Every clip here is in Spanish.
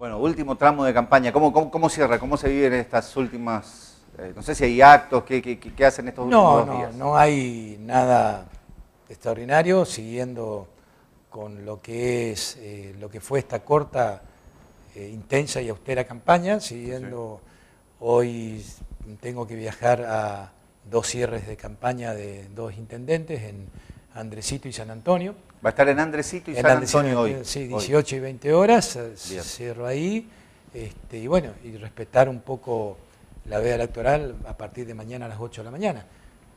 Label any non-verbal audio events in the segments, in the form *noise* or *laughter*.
Bueno, último tramo de campaña. ¿Cómo, cómo, cierra? ¿Cómo se viven estas últimas, eh, no sé si hay actos, qué, qué, hacen estos últimos no, días? No, no hay nada extraordinario, siguiendo con lo que es, eh, lo que fue esta corta, eh, intensa y austera campaña, siguiendo hoy tengo que viajar a dos cierres de campaña de dos intendentes en Andresito y San Antonio. Va a estar en Andresito y San Antonio hoy. Sí, 18 y 20 horas, eh, cierro ahí. Este, y bueno, y respetar un poco la veda electoral a partir de mañana a las 8 de la mañana.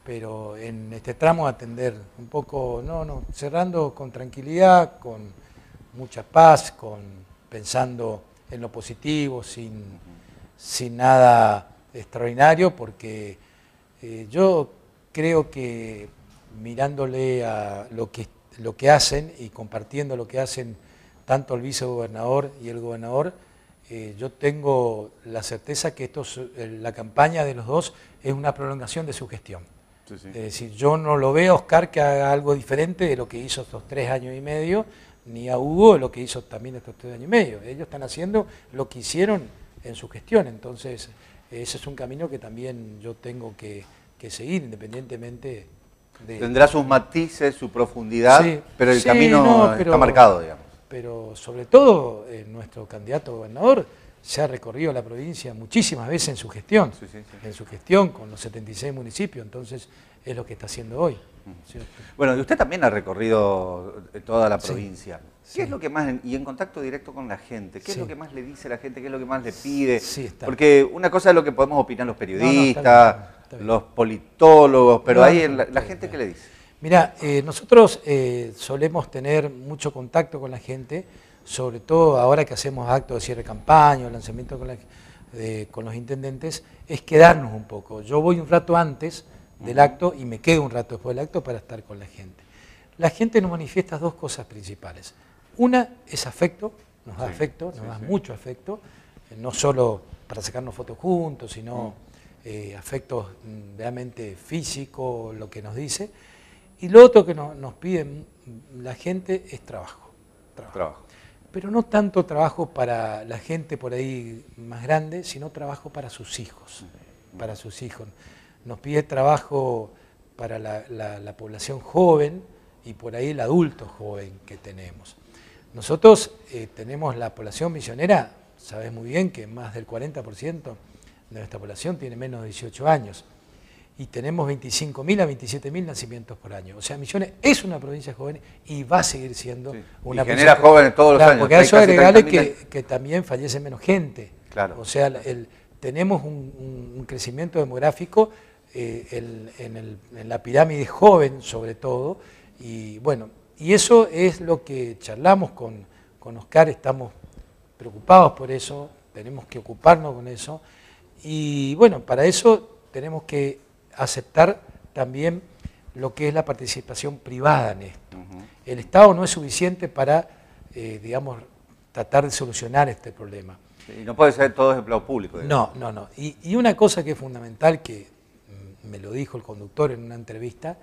Pero en este tramo atender un poco, no, no, cerrando con tranquilidad, con mucha paz, con pensando en lo positivo, sin, sin nada extraordinario, porque eh, yo creo que mirándole a lo que, lo que hacen y compartiendo lo que hacen tanto el vicegobernador y el gobernador, eh, yo tengo la certeza que esto, eh, la campaña de los dos es una prolongación de su gestión. Es decir, yo no lo veo a Oscar que haga algo diferente de lo que hizo estos tres años y medio, ni a Hugo lo que hizo también estos tres años y medio. Ellos están haciendo lo que hicieron en su gestión. Entonces, ese es un camino que también yo tengo que, que seguir, independientemente Tendrá sus matices, su profundidad, pero el camino está marcado, digamos. Pero sobre todo eh, nuestro candidato gobernador se ha recorrido la provincia muchísimas veces en su gestión, en su gestión con los 76 municipios, entonces es lo que está haciendo hoy. Bueno, y usted también ha recorrido eh, toda la provincia. ¿Qué es lo que más, y en contacto directo con la gente, qué es lo que más le dice la gente, qué es lo que más le pide? Porque una cosa es lo que podemos opinar los periodistas, los politólogos, pero ahí la, gente, ¿qué le dice? Mira, eh, nosotros eh, solemos tener mucho contacto con la gente, sobre todo ahora que hacemos actos de cierre de campaña, lanzamiento con, con los intendentes, es quedarnos un poco. Yo voy un rato antes del acto y me quedo un rato después del acto para estar con la gente. La gente nos manifiesta dos cosas principales. Una es afecto, nos da afecto, nos da mucho afecto, eh, no solo para sacarnos fotos juntos, sino eh, afectos mm, realmente físicos, lo que nos dice. Y lo otro que nos pide la gente es trabajo, trabajo. Pero no tanto trabajo para la gente por ahí más grande, sino trabajo para sus hijos, para sus hijos. Nos pide trabajo para la, población joven y por ahí el adulto joven que tenemos. Nosotros eh, tenemos la población misionera, sabes muy bien que más del 40% de nuestra población tiene menos de 18 años y tenemos 25.000 a 27.000 nacimientos por año. O sea, Misiones es una provincia joven y va a seguir siendo una y genera jóvenes todos los años. Porque a eso agregarle que, que, también fallece menos gente. Claro. O sea, el, tenemos un, crecimiento demográfico eh, en, en, la pirámide joven sobre todo, y bueno, y eso es lo que charlamos con, con Oscar, estamos preocupados por eso, tenemos que ocuparnos con eso, y bueno, para eso tenemos que aceptar también lo que es la participación privada en esto. El Estado no es suficiente para, eh, digamos, tratar de solucionar este problema. Y no puede ser todo empleo público. No, no, no. Y, una cosa que es fundamental, que mm, me lo dijo el conductor en una entrevista,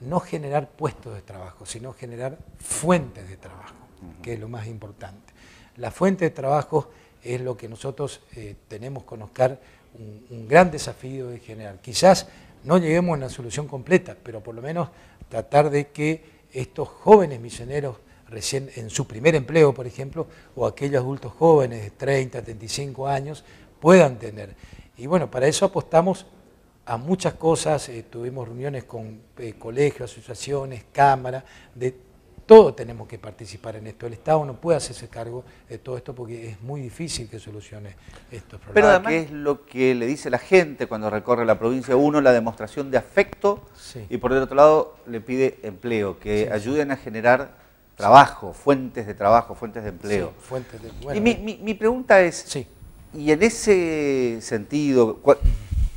no generar puestos de trabajo, sino generar fuentes de trabajo, que es lo más importante. La fuente de trabajo es lo que nosotros eh, tenemos que conocer un, gran desafío de generar. Quizás no lleguemos a una solución completa, pero por lo menos tratar de que estos jóvenes misioneros recién en su primer empleo, por ejemplo, o aquellos adultos jóvenes de 30, 35 años, puedan tener. Y bueno, para eso apostamos a muchas cosas, eh, tuvimos reuniones con eh, colegios, asociaciones, cámaras, de todos tenemos que participar en esto. El Estado no puede hacerse cargo de todo esto porque es muy difícil que solucione estos problemas. Pero además, ¿qué es lo que le dice la gente cuando recorre la provincia? Uno, la demostración de afecto y por el otro lado le pide empleo, que ayuden a generar trabajo, fuentes de trabajo, fuentes de empleo. fuentes y mi, pregunta es, y en ese sentido,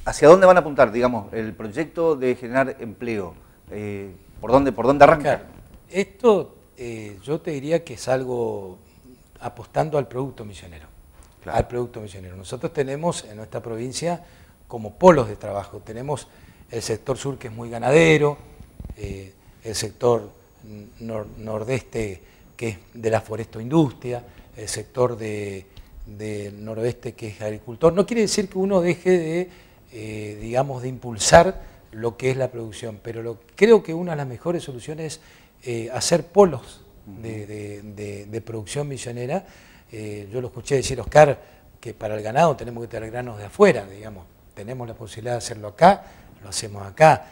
¿hacia dónde van a apuntar, digamos, el proyecto de generar empleo? Eh, ¿por, dónde, ¿Por dónde arranca? Esto eh, yo te diría que es algo apostando al producto misionero. Al producto misionero. Nosotros tenemos en nuestra provincia como polos de trabajo. Tenemos el sector sur que es muy ganadero, eh, el sector nordeste que es de la foresto industria, el sector de, del noroeste que es agricultor. No quiere decir que uno deje de, eh, digamos, de impulsar lo que es la producción, pero lo, creo que una de las mejores soluciones es eh, hacer polos de, producción misionera. Eh, yo lo escuché decir, Oscar, que para el ganado tenemos que tener granos de afuera, digamos. Tenemos la posibilidad de hacerlo acá, lo hacemos acá.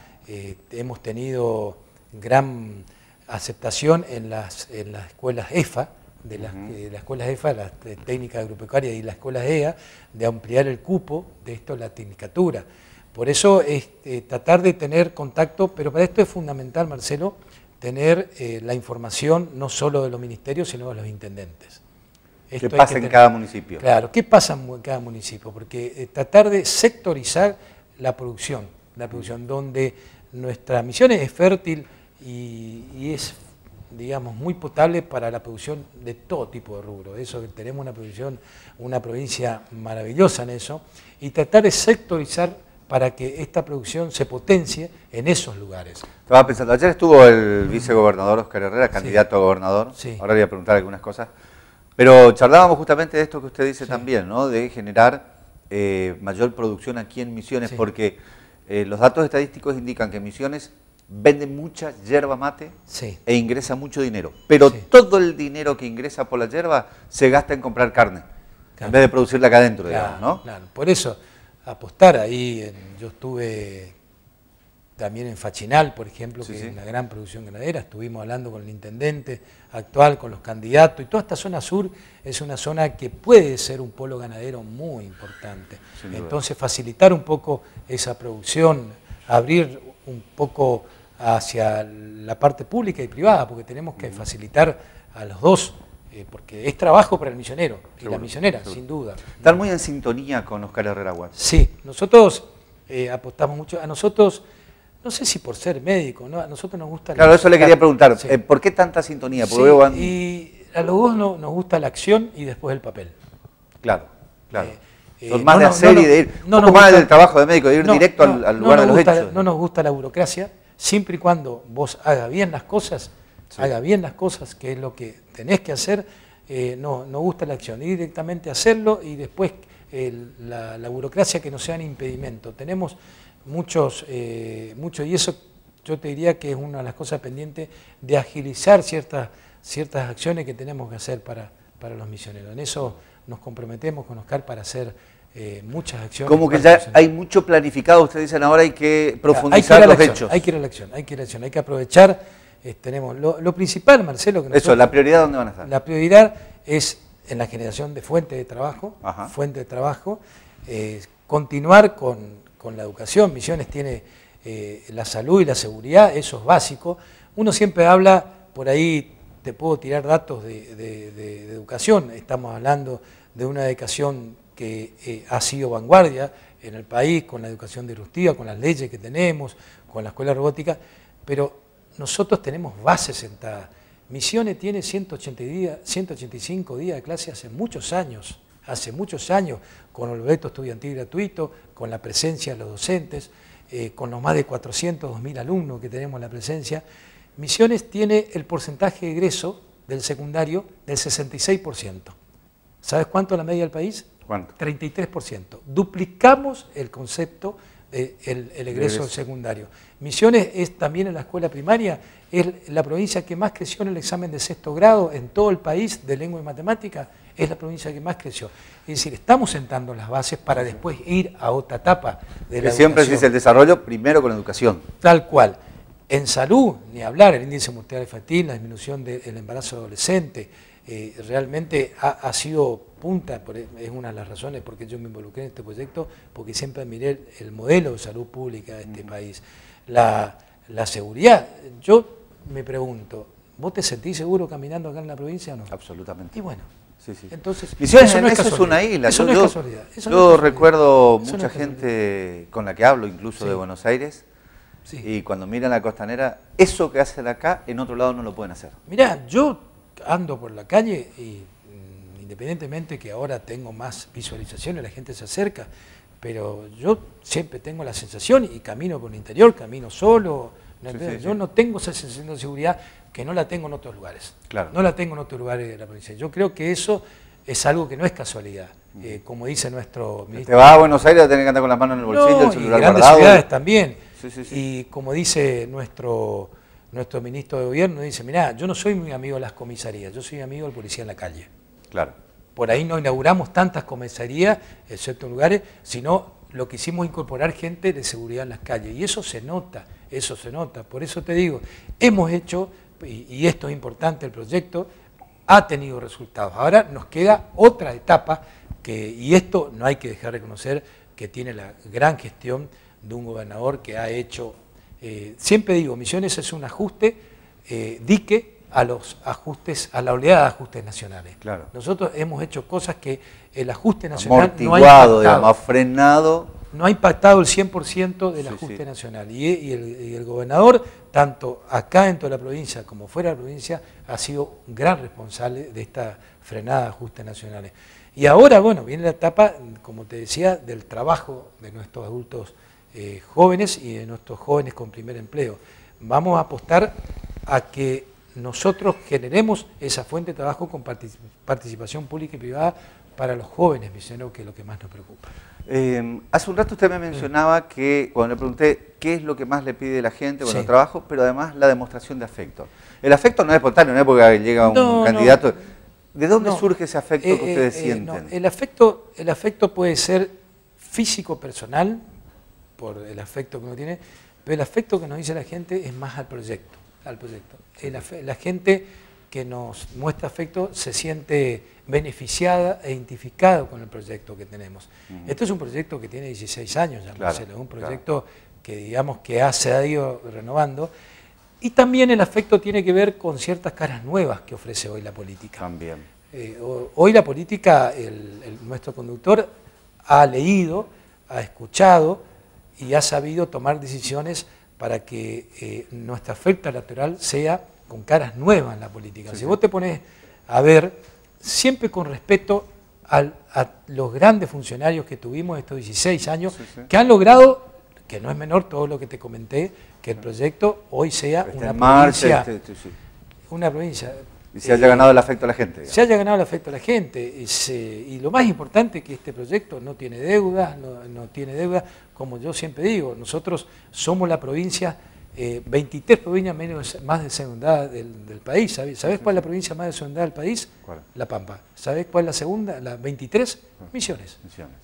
hemos tenido gran aceptación en las, en las escuelas EFA, de las, escuelas EFA, la técnica agropecuaria y las escuelas EA, de ampliar el cupo de esto, la tecnicatura. Por eso es eh, tratar de tener contacto, pero para esto es fundamental, Marcelo, tener eh, la información no solo de los ministerios, sino de los intendentes. ¿Qué pasa en cada municipio? Claro, ¿qué pasa en cada municipio? Porque eh, tratar de sectorizar la producción, la producción, donde nuestra misión es fértil y, es digamos, muy potable para la producción de todo tipo de rubro. Eso tenemos una producción, una provincia maravillosa en eso, y tratar de sectorizar para que esta producción se potencie en esos lugares. Estaba pensando, ayer estuvo el vicegobernador Oscar Herrera, candidato a gobernador, ahora voy a preguntar algunas cosas, pero charlábamos justamente de esto que usted dice también, ¿no? de generar eh, mayor producción aquí en Misiones, porque eh, los datos estadísticos indican que Misiones vende mucha yerba mate e ingresa mucho dinero. Pero todo el dinero que ingresa por la yerba se gasta en comprar carne, en vez de producirla acá adentro, digamos, ¿no? Claro, por eso apostar ahí, yo estuve también en Fachinal, por ejemplo, que es una gran producción ganadera, estuvimos hablando con el intendente actual, con los candidatos, y toda esta zona sur es una zona que puede ser un polo ganadero muy importante. Entonces facilitar un poco esa producción, abrir un poco hacia la parte pública y privada, porque tenemos que facilitar a los dos, eh, porque es trabajo para el misionero y la misionera, sin duda. Están muy en sintonía con Oscar Herrera. Sí, nosotros eh, apostamos mucho, a nosotros, no sé si por ser médico, ¿no? a nosotros nos gusta... Claro, eso le quería preguntar, eh, ¿por qué tanta sintonía? Y a los dos no, nos gusta la acción y después el papel. Claro, claro. Son más de hacer y de ir, un poco más del trabajo de médico, de ir directo al, lugar de los hechos. No nos gusta la burocracia, siempre y cuando vos hagas bien las cosas, haga bien las cosas, que es lo que tenés que hacer, eh, no, no gusta la acción, y directamente hacerlo y después la, burocracia que no sea un impedimento. Tenemos muchos, eh, muchos, y eso yo te diría que es una de las cosas pendientes de agilizar ciertas, ciertas acciones que tenemos que hacer para, para los misioneros. En eso nos comprometemos con Oscar para hacer eh, muchas acciones. Como que ya hay mucho planificado, ustedes dicen ahora hay que profundizar los hechos. Hay que ir a la acción, hay que ir a la acción, hay que aprovechar. Eh, tenemos lo, principal, Marcelo, que Eso, la prioridad dónde van a estar. La prioridad es en la generación de fuente de trabajo, fuente de trabajo, eh, continuar con, la educación. Misiones tiene la salud y la seguridad, eso es básico. Uno siempre habla, por ahí te puedo tirar datos de, de educación, estamos hablando de una educación que eh, ha sido vanguardia en el país con la educación disruptiva, con las leyes que tenemos, con la escuela robótica, pero nosotros tenemos bases sentadas. Misiones tiene 185 días de clase hace muchos años, hace muchos años, con el veto estudiantil gratuito, con la presencia de los docentes, eh, con los más de 402.000 alumnos que tenemos en la presencia. Misiones tiene el porcentaje de egreso del secundario del 66%. ¿Sabes cuánto es la media del país? ¿Cuánto? 33%. Duplicamos el concepto del egreso secundario. Misiones es también en la escuela primaria, es la provincia que más creció en el examen de sexto grado en todo el país de lengua y matemática, es la provincia que más creció. Es decir, estamos sentando las bases para después ir a otra etapa de la Siempre se dice el desarrollo primero con la educación. Tal cual. En salud, ni hablar, el índice mundial infantil, la disminución del embarazo adolescente, eh, realmente ha, sido punta, e, es una de las razones por qué yo me involucré en este proyecto, porque siempre admiré el, modelo de salud pública de este país. La, seguridad, yo me pregunto, ¿vos te sentís seguro caminando acá en la provincia o no? Absolutamente. Y bueno, Entonces, eso, no es, una isla. Eso yo, no es casualidad. yo recuerdo mucha gente con la que hablo, incluso de Buenos Aires, y cuando miran la costanera, eso que hacen acá, en otro lado no lo pueden hacer. Mirá, yo ando por la calle y mm, independientemente que ahora tengo más visualizaciones, la gente se acerca, pero yo siempre tengo la sensación y camino por el interior, camino solo, yo no tengo esa sensación de seguridad que no la tengo en otros lugares. No la tengo en otros lugares de la provincia. Yo creo que eso es algo que no es casualidad. Eh, como dice nuestro ministro. Te vas a Buenos Aires a tener que andar con las manos en el bolsillo, el celular y grandes ciudades también. Y como dice nuestro, nuestro ministro de gobierno, dice, mirá, yo no soy muy amigo de las comisarías, yo soy amigo del policía en la calle. Claro. Por ahí no inauguramos tantas comisarías, excepto en lugares, sino lo que hicimos es incorporar gente de seguridad en las calles. Y eso se nota, eso se nota. Por eso te digo, hemos hecho, y esto es importante, el proyecto ha tenido resultados. Ahora nos queda otra etapa, que, y esto no hay que dejar de reconocer, que tiene la gran gestión de un gobernador que ha hecho, eh, siempre digo, Misiones es un ajuste, eh, dique a los ajustes, a la oleada de ajustes nacionales. Claro. Nosotros hemos hecho cosas que el ajuste nacional no ha impactado. frenado. No ha impactado el 100% del ajuste nacional. Y, el, gobernador, tanto acá dentro de la provincia como fuera de la provincia, ha sido un gran responsable de esta frenada de ajustes nacionales. Y ahora, bueno, viene la etapa, como te decía, del trabajo de nuestros adultos eh, jóvenes y de nuestros jóvenes con primer empleo. Vamos a apostar a que nosotros generemos esa fuente de trabajo con participación pública y privada para los jóvenes misioneros, que es lo que más nos preocupa. Eh, hace un rato usted me mencionaba que, cuando le pregunté qué es lo que más le pide la gente, bueno, trabajo, pero además la demostración de afecto. El afecto no es espontáneo, no es porque llega un candidato. ¿De dónde surge ese afecto que eh, ustedes sienten? el, afecto, el afecto puede ser físico, personal, por el afecto que uno tiene, pero el afecto que nos dice la gente es más al proyecto. Al proyecto. La, gente que nos muestra afecto se siente beneficiada e identificada con el proyecto que tenemos. Este es un proyecto que tiene 16 años, ya es un proyecto que digamos que ha, se ha ido renovando. Y también el afecto tiene que ver con ciertas caras nuevas que ofrece hoy la política. También. Eh, hoy la política, nuestro conductor ha leído, ha escuchado y ha sabido tomar decisiones para que eh, nuestra oferta lateral sea con caras nuevas en la política. si vos te pones a ver, siempre con respeto a los grandes funcionarios que tuvimos estos 16 años, que han logrado, que no es menor todo lo que te comenté, que el proyecto hoy sea una provincia, este, una provincia y se haya ganado el afecto a la gente. Se haya ganado el afecto a la gente. Y, lo más importante es que este proyecto no tiene deudas, no, tiene deuda, como yo siempre digo, nosotros somos la provincia, 23 eh, provincias menos, más desegundadas del, del país. ¿Sabes, cuál es la provincia más desegundada del país? La Pampa. ¿Sabes cuál es la segunda? La 23, ah, Misiones.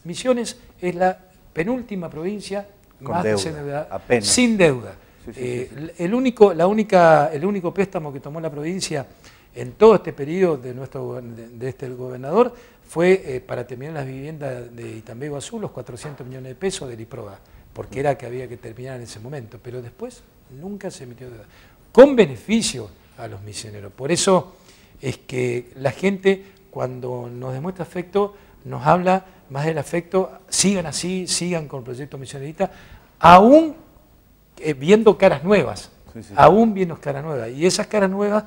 Misiones. es la penúltima provincia más desegundada, sin deuda. Eh, el, único, la única, el único préstamo que tomó la provincia en todo este periodo de, nuestro, de, este gobernador fue eh, para terminar las viviendas de Itambego Azul, los 400 millones de pesos del IPROA, porque era que había que terminar en ese momento, pero después nunca se emitió deuda, con beneficio a los misioneros. Por eso es que la gente cuando nos demuestra afecto nos habla más del afecto, sigan así, sigan con el proyecto misionerista, aún eh, viendo caras nuevas, aún viendo caras nuevas. Y esas caras nuevas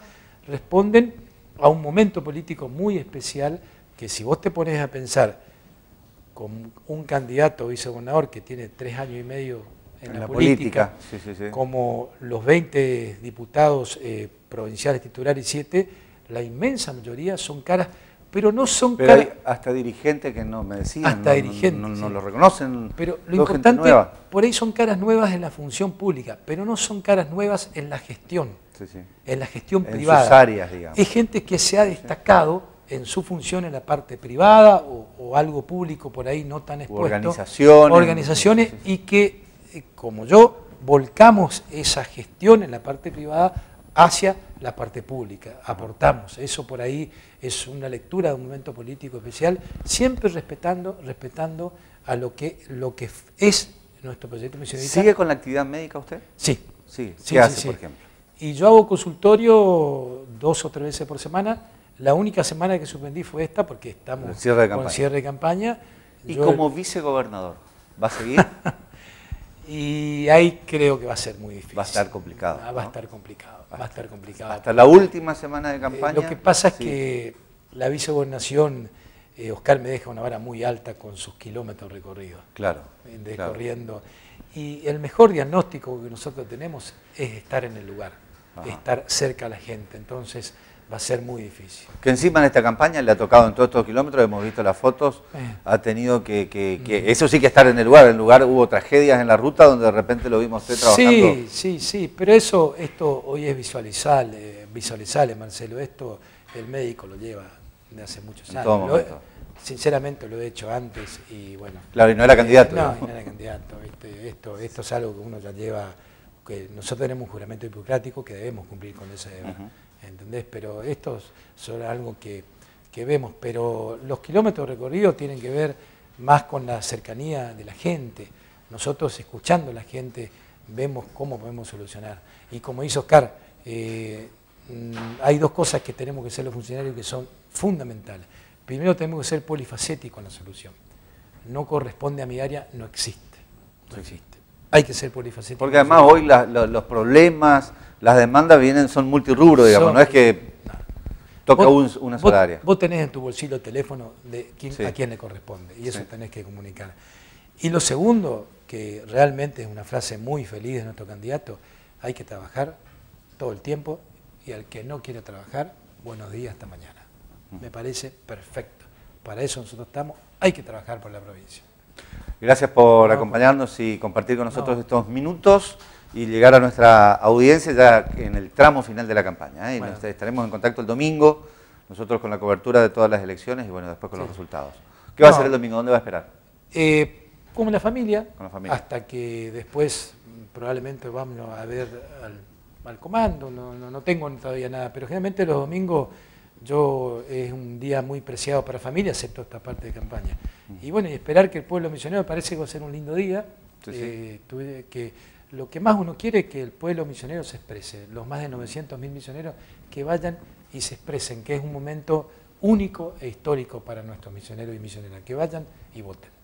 responden a un momento político muy especial que si vos te pones a pensar con un candidato vicegobernador que tiene tres años y medio en, la, política, como los 20 diputados eh, provinciales titulares y siete, la inmensa mayoría son caras, pero no son caras... hasta dirigentes que no me decían, hasta dirigentes, no, lo reconocen. Pero lo importante, por ahí son caras nuevas en la función pública, pero no son caras nuevas en la gestión en la gestión privada. áreas, digamos. Es gente que se ha destacado en su función en la parte privada o, algo público por ahí no tan expuesto. Organizaciones. Organizaciones y que, eh, como yo, volcamos esa gestión en la parte privada hacia la parte pública, aportamos. Eso por ahí es una lectura de un momento político especial, siempre respetando, respetando a lo que, lo que es nuestro proyecto misionista. ¿Sigue con la actividad médica usted? Sí. Sí, ¿qué hace, por ejemplo? Y yo hago consultorio dos o tres veces por semana. La única semana que suspendí fue esta porque estamos con cierre de campaña. ¿Y como vicegobernador? ¿Va a seguir? *laughs* y ahí creo que va a ser muy difícil. Va a estar complicado. va a estar complicado. Va a estar complicado. Hasta la última semana de campaña. lo que pasa es que la vicegobernación, eh, Oscar me deja una vara muy alta con sus kilómetros recorridos. Claro. Descorriendo. Y el mejor diagnóstico que nosotros tenemos es estar en el lugar, estar cerca a la gente. Entonces, va a ser muy difícil. Que encima en esta campaña le ha tocado en todos estos kilómetros, hemos visto las fotos, eh. ha tenido que, que, eso sí que estar en el lugar, en el lugar hubo tragedias en la ruta donde de repente lo vimos usted trabajando. Sí, sí, sí, pero eso, esto hoy es visualizable, visualizable Marcelo, esto el médico lo lleva de hace muchos años. sinceramente lo he hecho antes y bueno. Claro, y no era candidato. no, no era candidato, esto, esto es algo que uno ya lleva, que nosotros tenemos un juramento hipocrático que debemos cumplir con ese deber. ¿entendés? Pero esto es algo que, vemos, pero los kilómetros recorridos tienen que ver más con la cercanía de la gente. Nosotros escuchando a la gente vemos cómo podemos solucionar. Y como hizo Oscar, eh, mm, hay dos cosas que tenemos que ser los funcionarios que son fundamentales. Primero tenemos que ser polifacéticos en la solución. No corresponde a mi área, no existe. No existe. Hay que ser polifacético. Porque además hoy los problemas, las demandas vienen, son multirrubro, digamos, no es que toca una sola área. Vos tenés en tu bolsillo el teléfono de a quién le corresponde y eso tenés que comunicar. Y lo segundo, que realmente es una frase muy feliz de nuestro candidato, hay que trabajar todo el tiempo y al que no quiere trabajar, buenos días hasta mañana. Me parece perfecto. Para eso nosotros estamos, hay que trabajar por la provincia. Gracias por acompañarnos y compartir con nosotros estos minutos y llegar a nuestra audiencia ya en el tramo final de la campaña. ¿eh? estaremos en contacto el domingo, nosotros con la cobertura de todas las elecciones y bueno, después con los resultados. ¿Qué va a hacer el domingo? ¿Dónde va a esperar? Eh, como la familia, hasta que después probablemente vamos a ver al, comando, no, no, tengo todavía nada, pero generalmente los domingos yo es un día muy preciado para la familia, excepto esta parte de campaña. Y bueno, y esperar que el pueblo misionero parece que va a ser un lindo día, eh, que lo que más uno quiere es que el pueblo misionero se exprese, los más de 900.000 misioneros que vayan y se expresen, que es un momento único e histórico para nuestros misioneros y misioneras, que vayan y voten.